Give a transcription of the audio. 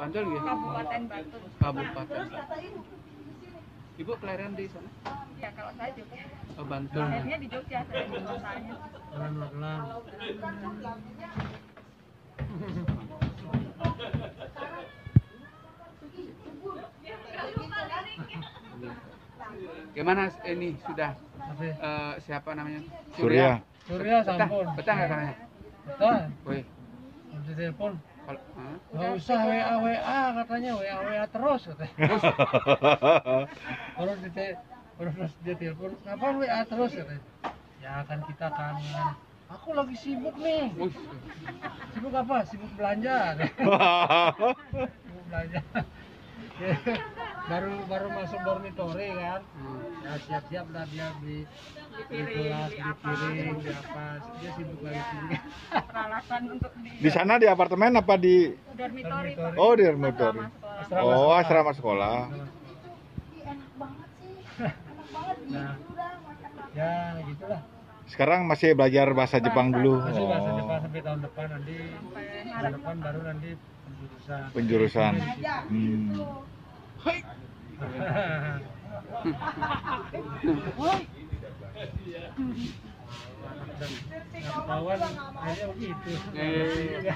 Bantul ya? Kabupaten Batu. Kabupaten. Ibu kelahiran di sana? Ya kalau saya Jogja. Oh, Bantul. Akhirnya di Jogja saya di kotanya. Jalan Magelang. Gimana ini sudah eh, siapa namanya? Surya. Surya Betah, sampun. betah nggak katanya? Betah. Woi, Nanti telepon. Nggak usah WA WA katanya WA WA terus katanya. Terus dia terus dia telepon, kapan WA terus katanya. Ya kan kita kangen. Aku lagi sibuk nih. Sibuk apa? Sibuk belanja. Sibuk belanja. baru baru masuk dormitory kan. hmm. Ya siap-siap lah dia beli beli gelas, beli piring, beli apa. Dia sibuk lagi sibuk. Peralatan untuk di, Di sana di apartemen apa di dormitory. Pak. Oh, di dormitory. Asrama sekolah. Oh, asrama sekolah. Nah, ya gitulah. Sekarang masih belajar bahasa Jepang dulu. Masih bahasa Oh, Jepang sampai tahun depan nanti Sampai tahun depan baru nanti penjurusan. penjurusan. Hmm. Dan nggak ketahuan akhirnya begitu. Eh.